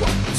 one.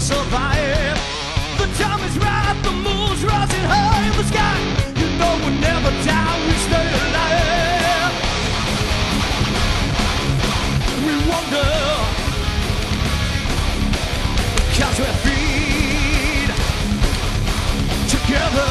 will survive. The time is right, the moon's rising high in the sky. You know we we'll never die, we stay alive. We wonder, cause we feed together.